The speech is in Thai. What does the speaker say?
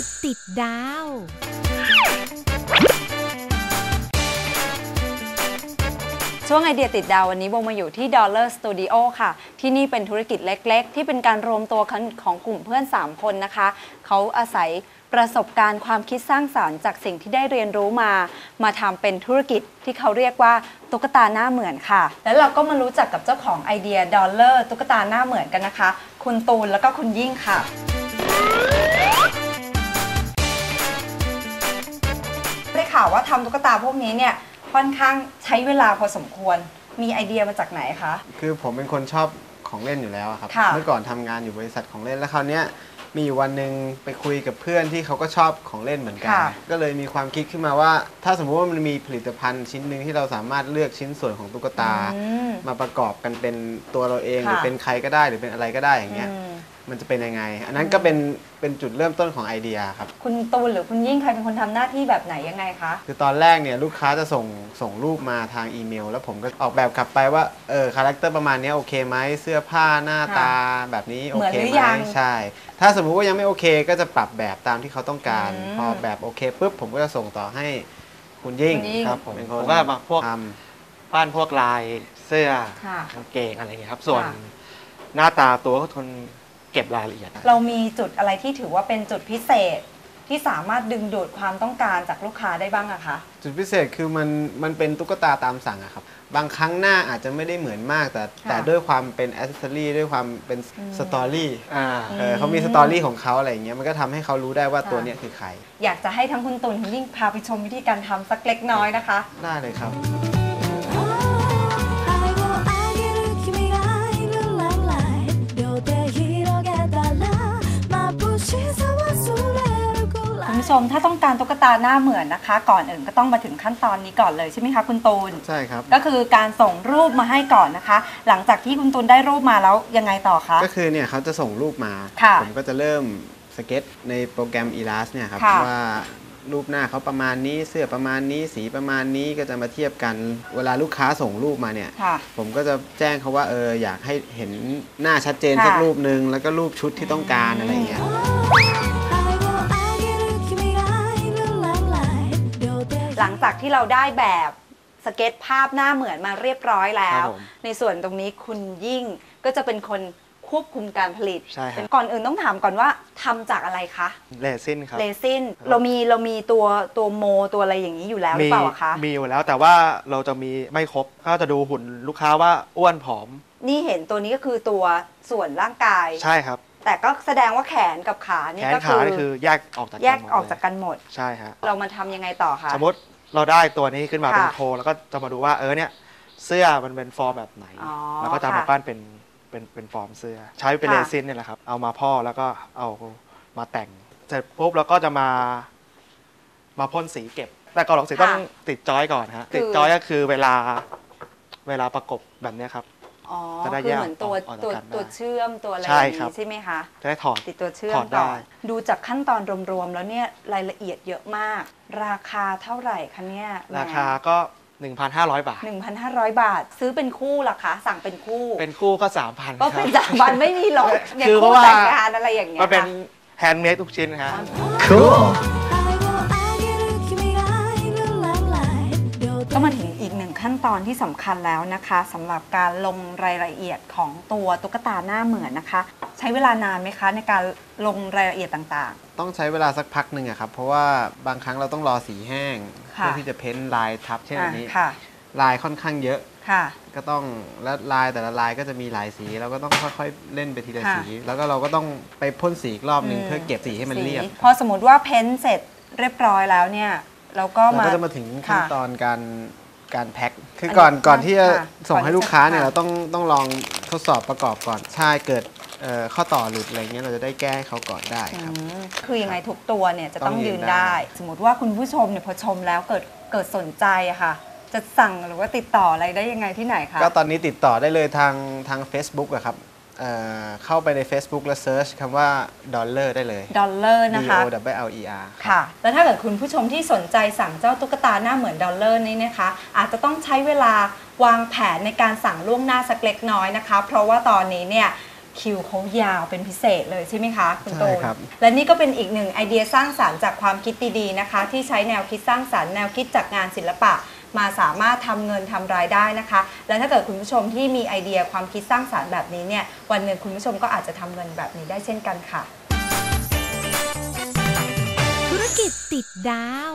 กิจติดดาว ช่วงไอเดียติดดาววันนี้โบมาอยู่ที่ Dollar Studio ค่ะ ที่นี่เป็นธุรกิจเล็ก ๆ ที่เป็นการรวมตัวของกลุ่มเพื่อน 3 คนนะคะ เขาอาศัยประสบการณ์ความคิดสร้างสารรค์จากสิ่งที่ได้เรียนรู้มา มาทำเป็นธุรกิจที่เขาเรียกว่าตุ๊กตาหน้าเหมือนค่ะ แล้วเราก็มารู้จักกับเจ้าของไอเดีย Dollar ตุ๊กตาหน้าเหมือนกันนะคะ คุณตูนแล้วก็คุณยิ่งค่ะ ข่าวว่าทำตุ๊กตาพวกนี้เนี่ยค่อนข้างใช้เวลาพอสมควร มีไอเดียมาจากไหนคะ คือผมเป็นคนชอบของเล่นอยู่แล้วอะครับ ค่ะ เมื่อก่อนทำงานอยู่บริษัทของเล่นแล้วคราวเนี้ยมีอยู่วันหนึ่งไปคุยกับเพื่อนที่เขาก็ชอบของเล่นเหมือนกัน ค่ะ ก็เลยมีความคิดขึ้นมาว่า ถ้าสมมุติว่ามันมีผลิตภัณฑ์ชิ้นหนึ่งที่เราสามารถเลือกชิ้นส่วนของตุ๊กตา อืม มาประกอบกันเป็นตัวเราเองค่ะหรือเป็นใครก็ได้หรือเป็นอะไรก็ได้อย่างเงี้ย อืม มันจะเป็นยังไง อันนั้นก็เป็นเป็นจุดเริ่มต้นของไอเดียครับ คุณตูนหรือคุณยิ่งใครเป็นคนทำหน้าที่แบบไหนยังไงคะ คือตอนแรกเนี่ยลูกค้าจะส่งส่งรูปมาทางอีเมล แล้วผมก็ออกแบบกลับไปว่าเออ character ประมาณเนี้ยโอเคไหมเสื้อผ้าหน้าตาแบบนี้โอเคไหมเหมือนเคหรือยังใช่ ถ้าสมมุติว่ายังไม่โอเคก็จะปรับแบบตามที่เขาต้องการ อืมพอแบบโอเคปุ๊บผมก็จะส่งต่อให้คุณยิ่งคุณยิ่ง ครับผมผมเป็นคนก็มาพวกทปั้นพวกลายเสื้อค่ะกางเกงอะไรอย่างเงี้ยครับ ส่วนค่ะ หน้าตาตัวก็ทน เก็บรายละเอียด เรามีจุดอะไรที่ถือว่าเป็นจุดพิเศษที่สามารถดึงดูดความต้องการจากลูกค้าได้บ้างอะคะำจุดพิเศษคือมันมันเป็นตุ๊กตาตามสั่งอะครับ บางครั้งหน้าอาจจะไม่ได้เหมือนมาก แต่แต่ด้วยความเป็นแอ c เซสซอรี่ด้วยความเป็นอืม story อ่าเออเขามี story ของเขาอะไรอย่างเงี้ยมันก็ทำให้เขารู้ได้ว่าตัวเนี้ยคือใคร อยากจะให้ทั้งคุณตูนคุณยิ่งพาไปชมวิธีการทำสักเล็กน้อยนะคะ ได้เลยครับ ชมถ้าต้องการตุ๊กตาหน้าเหมือนนะคะ ก่อนอื่นก็ต้องมาถึงขั้นตอนนี้ก่อนเลยใช่ไหมคะคุณตูน ใช่ครับ ก็คือการส่งรูปมาให้ก่อนนะคะ หลังจากที่คุณตูนได้รูปมาแล้วยังไงต่อคะ ก็คือเนี่ยเขาจะส่งรูปมา ค่ะผมก็จะเริ่มสเก็ตในโปรแกรม Elas เนี่ยครับค่ะว่ารูปหน้าเขาประมาณนี้เสื้อประมาณนี้สีประมาณนี้ก็จะมาเทียบกัน เวลาลูกค้าส่งรูปมาเนี่ย ค่ะ ผมก็จะแจ้งเขาว่าเอออยากให้เห็นหน้าชัดเจนค่ะสักรูปหนึ่งแล้วก็รูปชุดที่ต้องการอะไรอย่างเงี้ย愛 หลังจากที่เราได้แบบสเก็ตภาพหน้าเหมือนมาเรียบร้อยแล้ครัวบผมในส่วนตรงนี้คุณยิ่งก็จะเป็นคนควบคุมการผลิต ใช่ครับ ก่อนอื่นต้องถามก่อนว่าทำจากอะไรคะ เรซินครับเรซินเรามีเรามีตัวตัวโมตัวอะไรอย่างนี้อยู่แล้วหรือเปล่าอะคะ มีอยู่แล้วแต่ว่าเราจะมีไม่ครบก็จะดูหุ่นลูกค้าว่าอ้วนผอมนี่เห็นตัวนี้ก็คือตัวส่วนร่างกาย ใช่ครับ แต่ก็แสดงว่าแขนกับขานี่แขนกับขานี่คือแยกออกจากกันหมดแยกออกจากกันหมด ใช่ฮะเรามาทำยังไงต่อคะสมมติ เราได้ตัวนี้ขึ้นมาค่ะเป็นโครงแล้วก็จะมาดูว่าเออเนี่ยเสื้อมันเป็นฟอร์มแบบไหนอ๋อแล้วก็จะมาค่ะปั้นเป็นเป็นเป็นฟอร์มเสื้อ ใช้เป็นค่ะ เรซินเนี่ยแหละครับ เอามาพ่อกแล้วก็เอามาแต่งเสร็จปุ๊บเราก็จะมา มาพ่นสีเก็บ แต่ก่อนลงสีต้องติดจอยก่อนฮะ ติดจอยก็คือเวลาเวลาประกบแบบเนี้ยครับ อ๋อจะได้คือแยกเหมือนตัวออกจากตัวกันได้ ตัวเชื่อมตัวอะไรอใช่ย่างครับ นี้ใช่ไหมคะ จะได้ถอด ติดตัวเชื่อมถอดได้ ก่อนดูจากขั้นตอนรวมๆแล้วเนี่ยรายละเอียดเยอะมาก ราคาเท่าไหร่คะเนี่ยราคาก็ 1,500 บาทหนึ่งพันห้าร้อยบาท ซื้อเป็นคู่ล่ะคะ สั่งเป็นคู่ เป็นคู่ก็ 3,000ก็ครัเป็นบ สามวันไม่มีหรอกเนี่ยคือเพคู่ราะว่า แต่งงานอะไรอย่างเงี้ยมันเป็นค่ะ แฮนด์เมดทุกชิ้นครับ愛 อนที่สำคัญแล้วนะคะสำหรับการลงรายละเอียดของตัวตุ๊กตาหน้าเหมือนนะคะ ใช้เวลานานไหมคะ ในการลงรายละเอียดต่างต้องใช้เวลาสักพักหนึ่งอะครับ เพราะว่าบางครั้งเราต้องรอสีแห้งค่ะเพื่อที่จะเพ้นลายทับๆเช่นอันนี้ค่ะลายค่อนข้างเยอะค่ะ ก็ต้องแล้วลายแต่ละลายก็จะมีหลายสีเราก็ต้องค่อยๆเล่นไปทีละค่ะสี แล้วก็เราก็ต้องไปพ่นสีอีกรอบหนึ่งอืมเพื่อเก็บสีให้มันเรียบสีพอสมมติว่าเพ้นเสร็จเรียบร้อยแล้วเนี่ยเราก็เรามาก็จะมาถึงขั้นค่ะตอนการ การแพ็คคืออันนี้ก่อนก่อนที่จะค่ะส่งให้ลูกค้าเนี่ยก่อนที่จะเราต้องต้องลองทดสอบประกอบก่อนใช่เกิดเอ่อข้อต่อหลุดอะไรเงี้ยเราจะได้แก้ให้เขาก่อนได้ครับอืมคือยังไงทุกตัวเนี่ยจะต้องต้องยืนได้ยืนได้ สมมติว่าคุณผู้ชมเนี่ยพอชมแล้วเกิดเกิดสนใจอะค่ะ จะสั่งหรือว่าติดต่ออะไรได้ยังไงที่ไหนคะก็ตอนนี้ติดต่อได้เลยทางทาง Facebook อะครับ เอ่อเข้าไปใน Facebook แล้วเซิร์ชคำว่า Dollar ได้เลย ดอลลาร์ D นะคะ O L L E R ค่ะ แล้วถ้าเกิดคุณผู้ชมที่สนใจสั่งเจ้าตุ๊กตาหน้าเหมือนดอลลาร์นี่นะคะ อาจจะต้องใช้เวลาวางแผนในการสั่งล่วงหน้าสักเล็กน้อยนะคะ เพราะว่าตอนนี้เนี่ยคิวเขายาวเป็นพิเศษเลยใช่ไหมคะคุณตูใช่นครับ และนี่ก็เป็นอีกหนึ่งไอเดียสร้างสารรค์จากความคิดดีๆนะคะ ที่ใช้แนวคิดสร้างสารรค์แนวคิดจากงานศิลปะ มาสามารถทำเงินทำรายได้นะคะ และถ้าเกิดคุณผู้ชมที่มีไอเดียความคิดสร้างสารรค์แบบนี้เนี่ยวันหนึ่งคุณผู้ชมก็อาจจะทำเงินแบบนี้ได้เช่นกันค่ะ ธุรกิจติดดาว